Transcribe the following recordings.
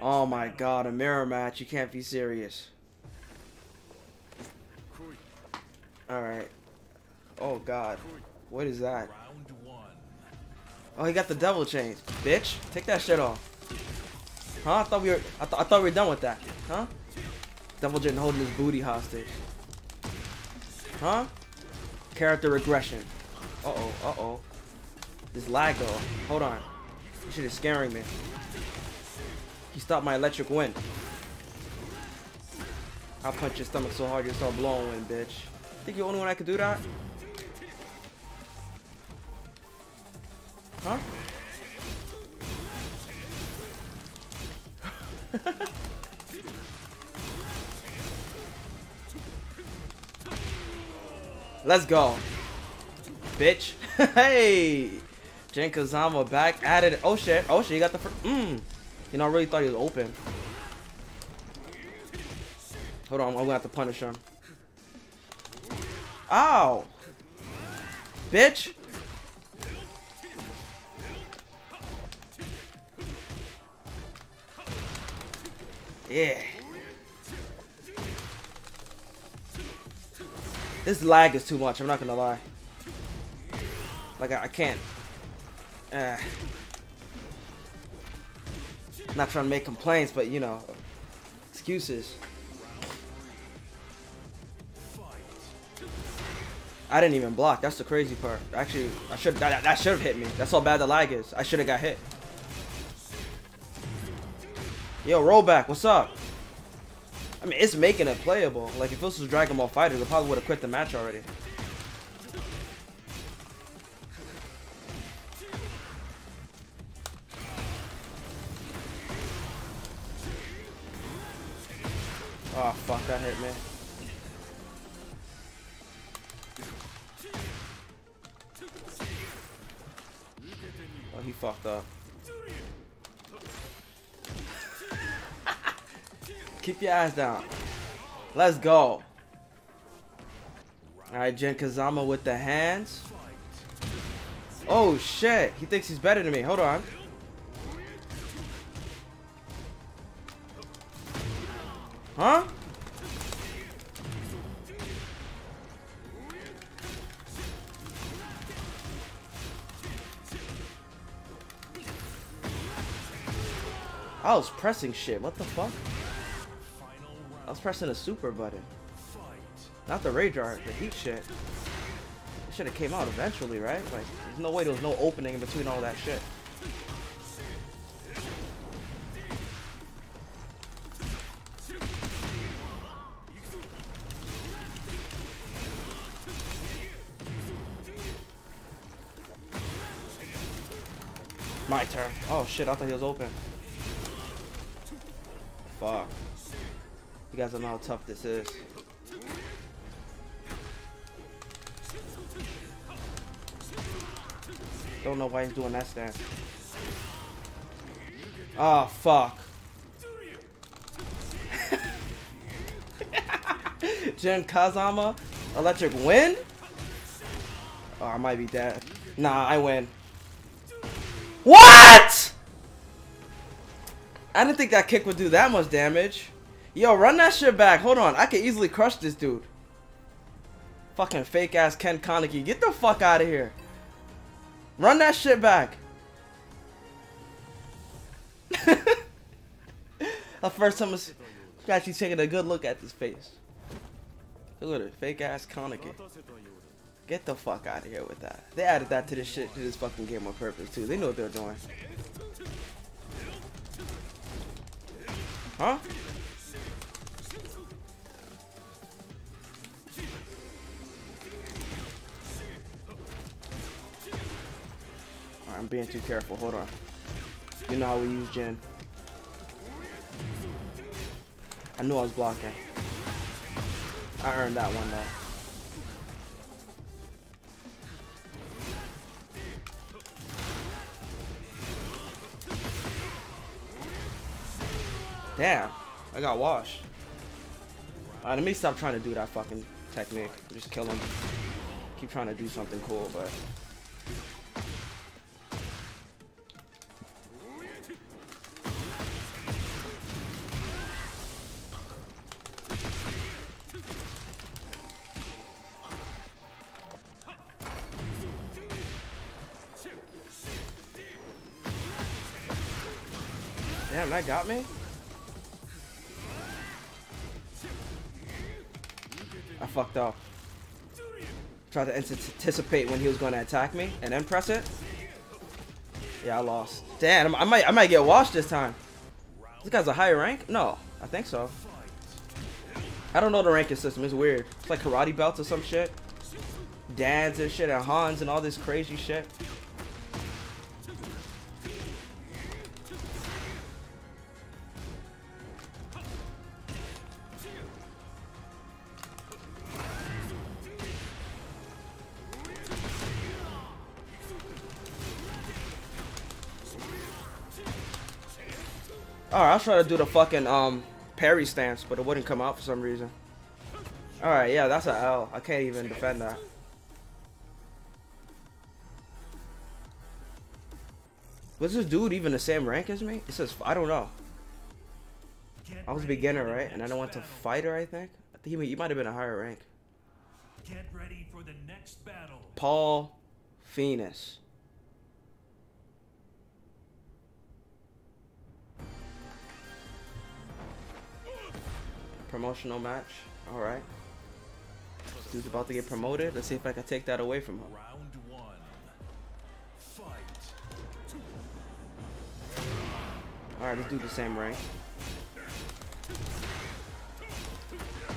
Oh my god, a mirror match. You can't be serious. Alright. Oh god. What is that? Oh, he got the devil chains. Bitch, take that shit off. Huh? I thought we were I, th I thought we were done with that. Huh? Devil Jin holding his booty hostage. Huh? Character regression. Uh-oh, uh-oh. This lag though. Hold on. This shit is scaring me. He stopped my electric wind. I'll punch your stomach so hard you'll start blowing bitch. Think you're the only one I could do that? Huh? Let's go. Bitch. hey! Jin Kazama back at it. Oh shit. Oh shit, you got the first. Mmm. You know, I really thought he was open. Hold on, I'm gonna have to punish him. Ow! Bitch! Yeah. This lag is too much, I'm not gonna lie. Like, I, I can't. Uh, not trying to make complaints, but you know, excuses. I didn't even block. That's the crazy part. Actually, I should that, that should have hit me. That's how bad the lag is. I should have got hit. Yo, rollback. What's up? I mean, it's making it playable. Like, if this was Dragon Ball FighterZ, I probably would have quit the match already. Ass down. Let's go. Alright, Jin Kazama with the hands. Oh, shit. He thinks he's better than me. Hold on. Huh? I was pressing shit. What the fuck? I was pressing a super button. Not the rage art, the heat shit. It should have came out eventually, right? Like, there's no way there was no opening in between all that shit. My turn. Oh shit, I thought he was open. Fuck. You guys don't know how tough this is. Don't know why he's doing that stance. Oh, ah, fuck. Jin Kazama, Electric Wind? Oh, I might be dead. Nah, I win. What? I didn't think that kick would do that much damage. Yo, run that shit back. Hold on. I could easily crush this dude. Fucking fake ass Ken Kaneki. Get the fuck out of here. Run that shit back. the first time was actually taking a good look at this face. Look at it. Fake ass Kaneki. Get the fuck out of here with that. They added that to this shit, to this fucking game on purpose too. They know what they're doing. Huh? I'm being too careful. Hold on. You know how we use Jin. I knew I was blocking. I earned that one though. Damn, I got washed. Alright, let me stop trying to do that fucking technique. Just kill him. Keep trying to do something cool, but that got me? I fucked up. Tried to anticipate when he was going to attack me and then press it. Yeah, I lost. Damn, I might I might get washed this time. This guy's a higher rank? No, I think so. I don't know the ranking system. It's weird. It's like karate belts or some shit. Dans and shit and Hans and all this crazy shit. Was trying to do the fucking um parry stance, but it wouldn't come out for some reason. Alright, yeah, that's an L. I can't even defend that. Was this dude even the same rank as me? It says, I don't know. I was a beginner, right? And then I went to fighter, I think. I think he, he might have been a higher rank. Get ready for the next battle. Paul Phoenix. Promotional match. Alright. Dude's about to get promoted. Let's see if I can take that away from him. Round one. Fight. Alright, let's do the same rank.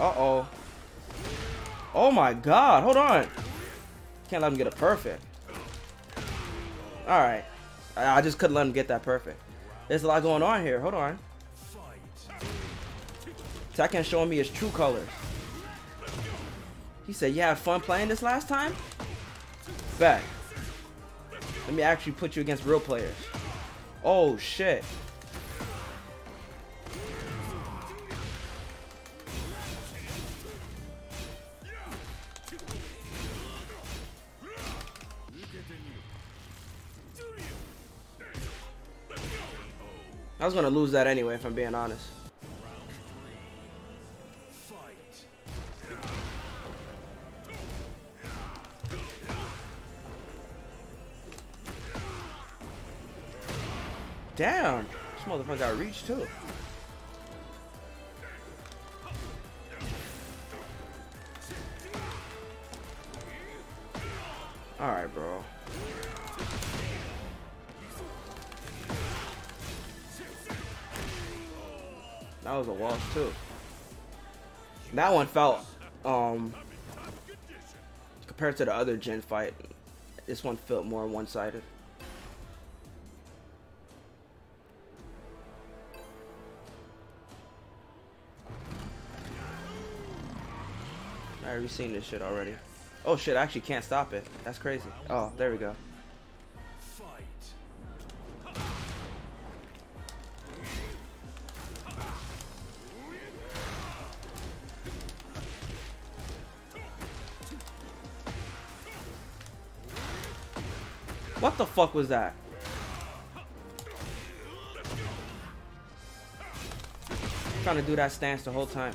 Uh-oh. Oh my god, hold on. Can't let him get a perfect. Alright. I just couldn't let him get that perfect. There's a lot going on here. Hold on. Tekken showing me his true colors. He said, you had fun playing this last time? Bet. Let me actually put you against real players. Oh, shit. I was gonna lose that anyway, if I'm being honest. Motherfucker got reach too. Alright, bro. That was a wash too. That one felt um compared to the other Jin fight, this one felt more one-sided. I already seen this shit already. Oh shit, I actually can't stop it. That's crazy. Oh, there we go. What the fuck was that? I'm trying to do that stance the whole time.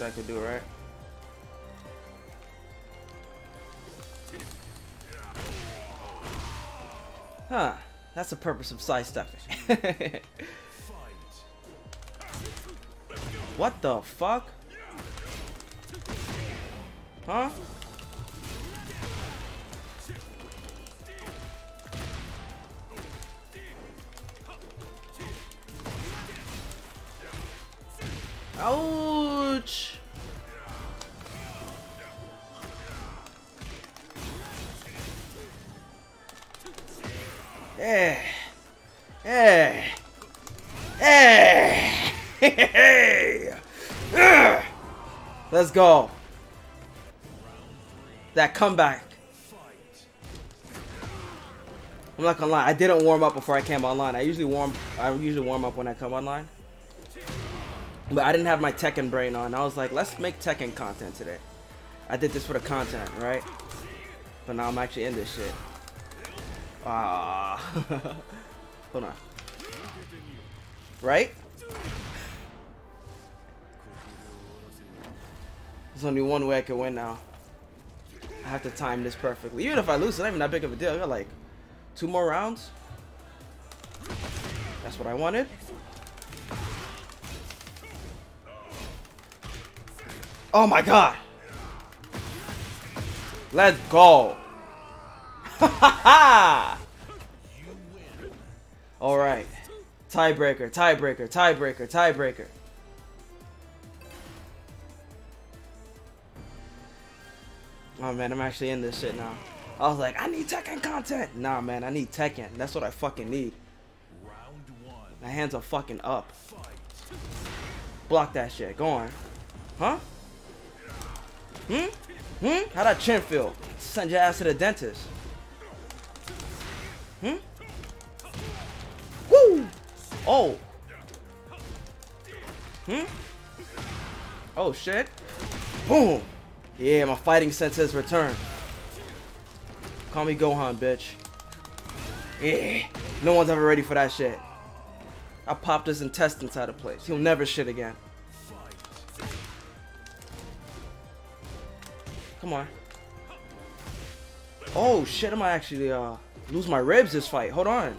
Least I could do, right? Huh. That's the purpose of sidestepping. what the fuck? Huh? Ouch! Eh. Eh. Hey. Let's go. That comeback. I'm not gonna lie, I didn't warm up before I came online. I usually warm I usually warm up when I come online. But I didn't have my Tekken brain on. I was like, let's make Tekken content today. I did this for the content, right? But now I'm actually in this shit. Ah. Hold on. Right? There's only one way I can win now. I have to time this perfectly. Even if I lose, it's not even that big of a deal. I got like two more rounds. That's what I wanted. Oh my god. Let's go. All right. Tiebreaker, tiebreaker, tiebreaker, tiebreaker. Oh man, I'm actually in this shit now. I was like, I need Tekken content. Nah, man, I need Tekken. That's what I fucking need. My hands are fucking up. Block that shit. Go on. Huh? Hmm? Hmm? How that chin feel? Send your ass to the dentist. Hmm? Woo! Oh. Hmm? Oh shit. Boom! Yeah, my fighting sense has returned. Call me Gohan, bitch. Yeah. No one's ever ready for that shit. I popped his intestines out of place. He'll never shit again. Come on. Oh shit, am I actually uh lose my ribs this fight? Hold on.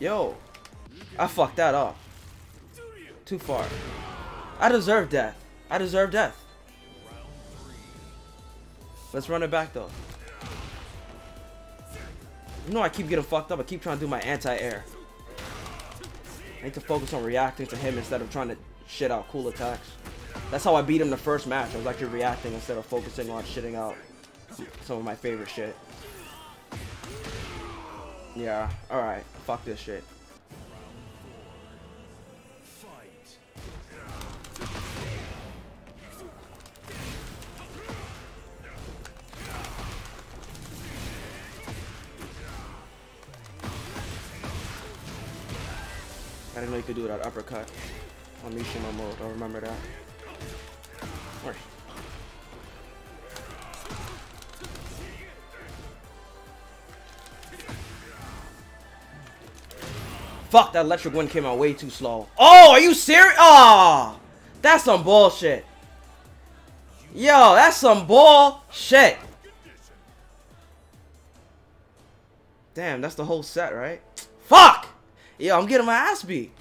Yo. I fucked that up. Too far. I deserve death. I deserve death. Let's run it back though. You know I keep getting fucked up. I keep trying to do my anti-air. I need to focus on reacting to him instead of trying to shit out cool attacks. That's how I beat him the first match. I was actually reacting instead of focusing on shitting out some of my favorite shit. Yeah, alright. Fuck this shit. I didn't know you could do that uppercut on Mishima mode. I remember that. Fuck, that electric one came out way too slow. Oh, are you serious? Oh, that's some bullshit. Yo, that's some bullshit. Damn, that's the whole set, right? Fuck! Yo, I'm getting my ass beat.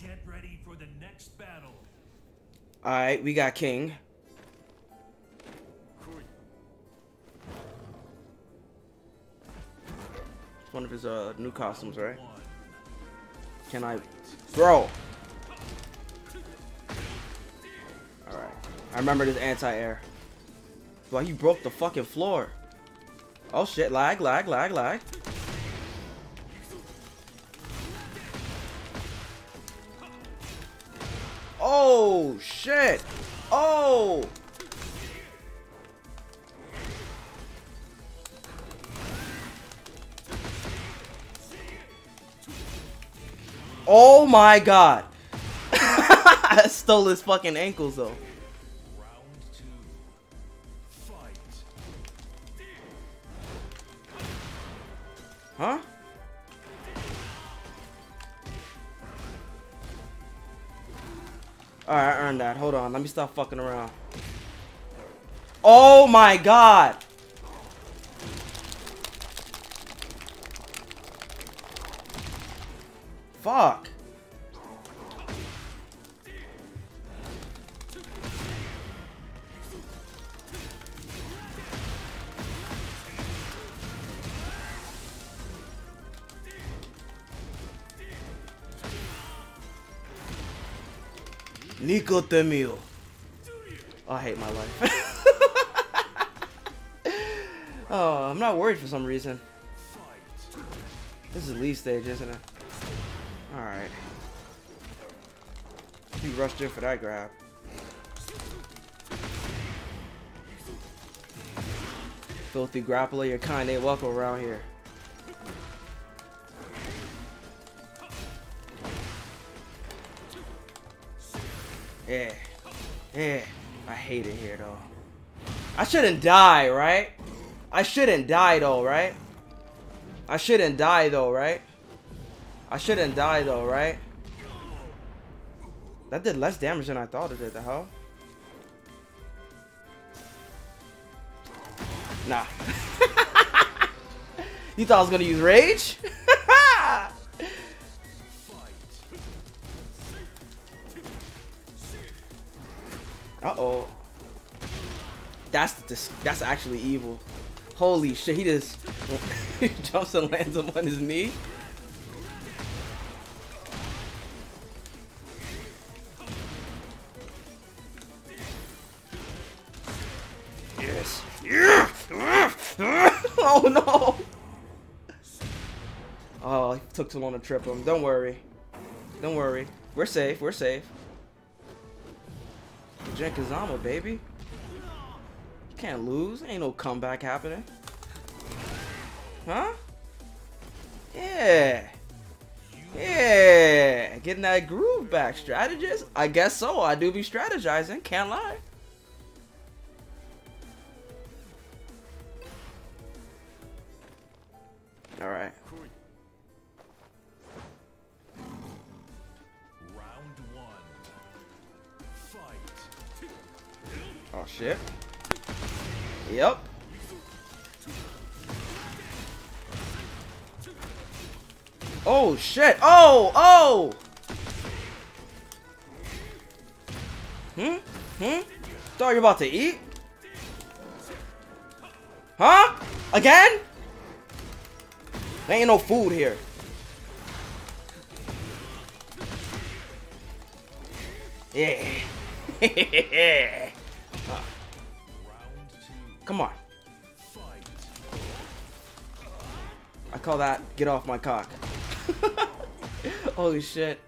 Get ready for the next battle. Alright, we got King. One of his uh, new costumes, right? Can I... Bro! Alright. I remember this anti-air. Well, he broke the fucking floor. Oh shit, lag, lag, lag, lag. Oh, shit. Oh. Oh my god. I stole his fucking ankles though. Huh? Alright, I earned that. Hold on. Let me stop fucking around. Oh my god! Fuck. Nico Temio. Oh, I hate my life. oh, I'm not worried for some reason. This is lead stage, isn't it? Alright. He rushed in for that grab. Filthy grappler, your kind ain't welcome around here. Yeah. Yeah. I hate it here though. I shouldn't die, right? I shouldn't die though, right? I shouldn't die though, right? I shouldn't die though, right? That did less damage than I thought it did, the hell? Nah. you thought I was gonna use rage? Uh-oh. That's that's actually evil. Holy shit, he just jumps and lands him on his knee. Took too long to trip him. Don't worry. Don't worry. We're safe. We're safe. Jin Kazama, baby. Can't lose. Ain't no comeback happening. Huh? Yeah. Yeah. Getting that groove back. Strategist? I guess so. I do be strategizing. Can't lie. Oh. Hmm? Hmm? Thought you about to eat? Huh? Again? There ain't no food here. Yeah. Come on. I call that get off my cock. Holy shit.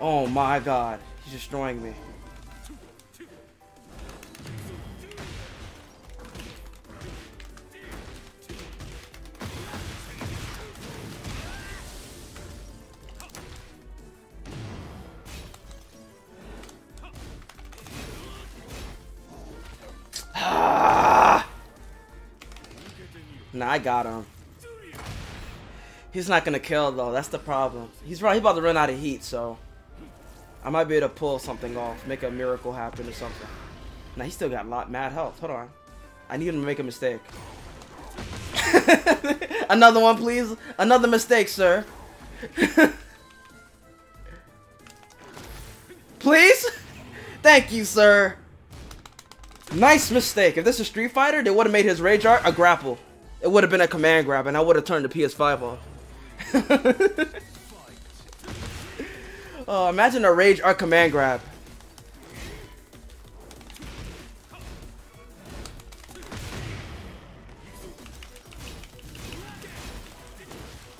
Oh my god. He's destroying me. Ah! I got him. He's not gonna kill though. That's the problem. He's right. He's about to run out of heat, so I might be able to pull something off, make a miracle happen or something. Now he still got a lot mad health. Hold on. I need him to make a mistake. Another one, please. Another mistake, sir. please. Thank you, sir. Nice mistake. If this is Street Fighter, they would have made his rage art a grapple. It would have been a command grab, and I would have turned the PS5 off. oh, imagine a rage art command grab.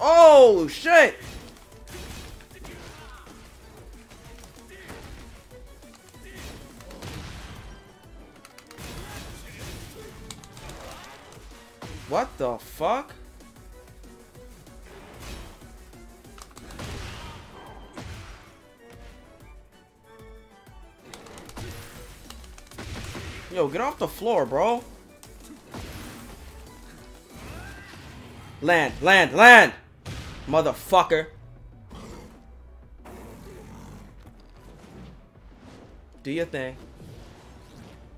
Oh shit! What the fuck? Yo, get off the floor, bro. Land, land, land! Motherfucker. Do your thing.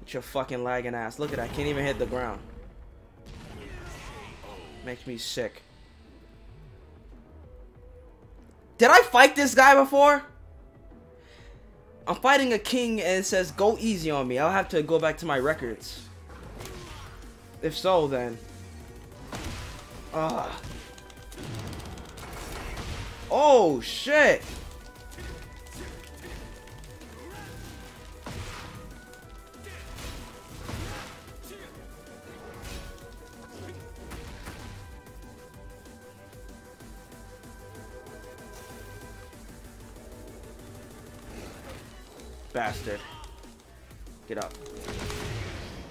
With your fucking lagging ass. Look at that. I Can't even hit the ground. Makes me sick. Did I fight this guy before? I'm fighting a king and it says go easy on me. I'll have to go back to my records. If so, then. Ah. Oh, shit. Bastard. Get up.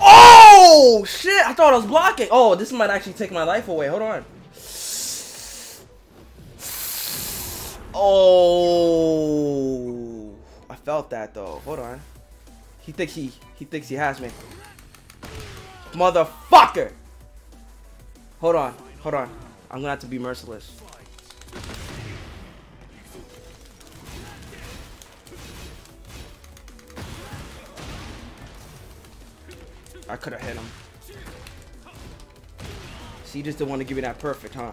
oh shit! I thought I was blocking. Oh, this might actually take my life away. Hold on. Oh, felt that though. Hold on. He thinks he he thinks he has me. Motherfucker. Hold on. Hold on. I'm gonna have to be merciless. I could have hit him. See, you just didn't want to give me that perfect, huh?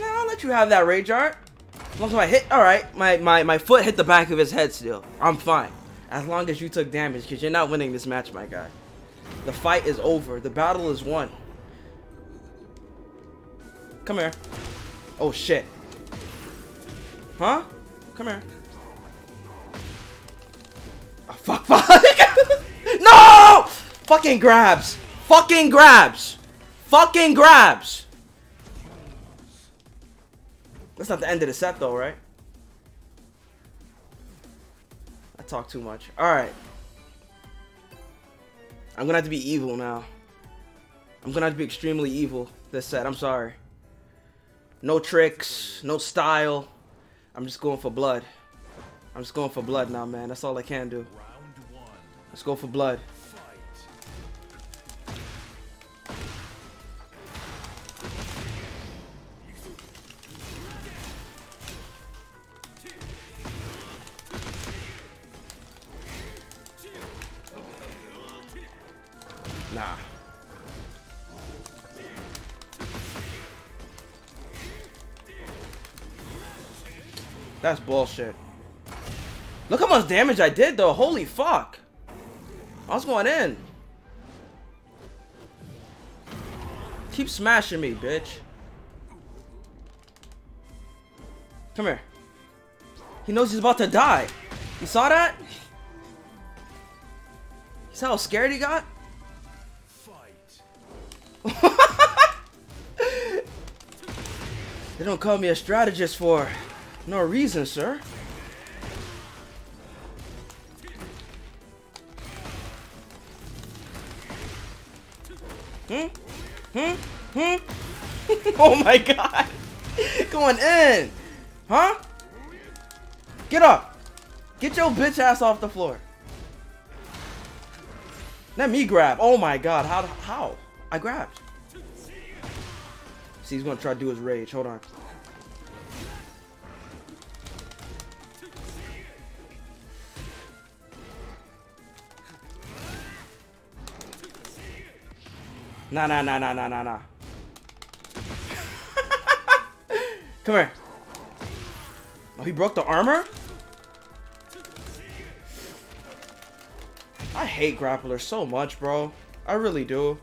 Nah, I'll let you have that rage art. As long as I hit, alright, my, my, my foot hit the back of his head still. I'm fine. As long as you took damage, because you're not winning this match, my guy. The fight is over. The battle is won. Come here. Oh, shit. Huh? Come here. Oh, fuck, fuck. no! Fucking grabs. Fucking grabs. Fucking grabs. That's not the end of the set, though, right? I talk too much. Alright. I'm gonna have to be evil now. I'm gonna have to be extremely evil this set. I'm sorry. No tricks, no style. I'm just going for blood. I'm just going for blood now, man. That's all I can do. Let's go for blood. Nah. That's bullshit. Look how much damage I did though. Holy fuck. I was going in. Keep smashing me, bitch. Come here. He knows he's about to die. You saw that? You saw how scared he got? They don't call me a strategist for no reason, sir. Hmm? Hmm? Hmm? oh my god! Going in! Huh? Get up! Get your bitch ass off the floor. Let me grab. Oh my god, how? How? I grabbed. See, he's gonna try to do his rage. Hold on. Nah, nah, nah, nah, nah, nah, nah. Come here. Oh, he broke the armor? I hate grapplers so much, bro. I really do.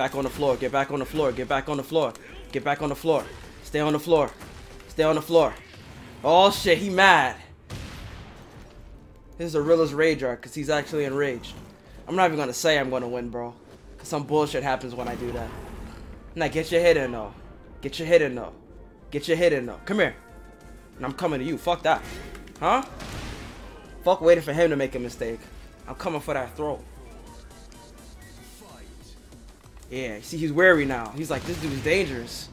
Back on the floor. Get back on the floor. Get back on the floor. Get back on the floor. Stay on the floor. Stay on the floor. Oh shit, he mad. This is a realist rage art because he's actually enraged. I'm not even gonna say I'm gonna win, bro. Cause some bullshit happens when I do that. Now get your head in though. Get your head in though. Get your head in though. Come here. And I'm coming to you. Fuck that. Huh? Fuck waiting for him to make a mistake. I'm coming for that throat. Yeah, see he's wary now. He's like, this dude's dangerous.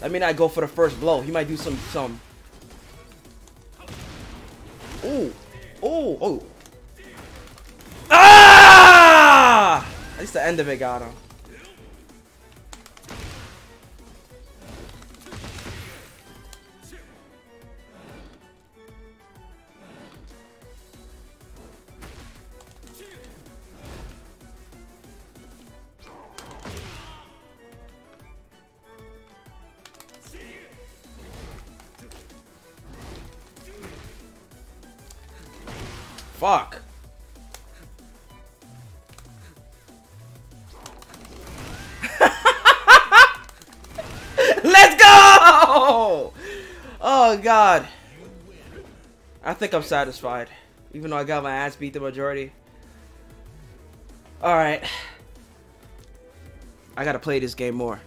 Let me not go for the first blow. He might do some some. Ooh, ooh, ooh. Ah! At least the end of it got him. Fuck. Let's go! Oh god. I think I'm satisfied. Even though I got my ass beat the majority. Alright. I gotta play this game more.